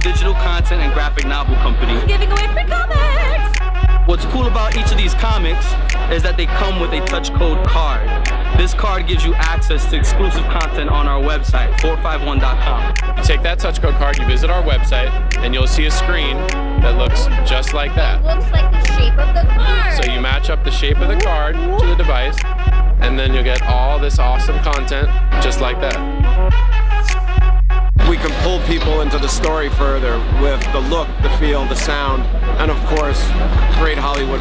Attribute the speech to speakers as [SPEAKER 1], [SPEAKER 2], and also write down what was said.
[SPEAKER 1] digital content and graphic novel company.
[SPEAKER 2] Giving away free comics!
[SPEAKER 1] What's cool about each of these comics is that they come with a Touchcode card. This card gives you access to exclusive content on our website, 451.com.
[SPEAKER 3] You take that Touchcode card, you visit our website, and you'll see a screen that looks just like that.
[SPEAKER 2] Looks like the shape of the card.
[SPEAKER 3] So you match up the shape of the card to the device, and then you'll get all this awesome content just like that.
[SPEAKER 4] We can pull people into the story further with the look, the feel, the sound, and of course, great Hollywood.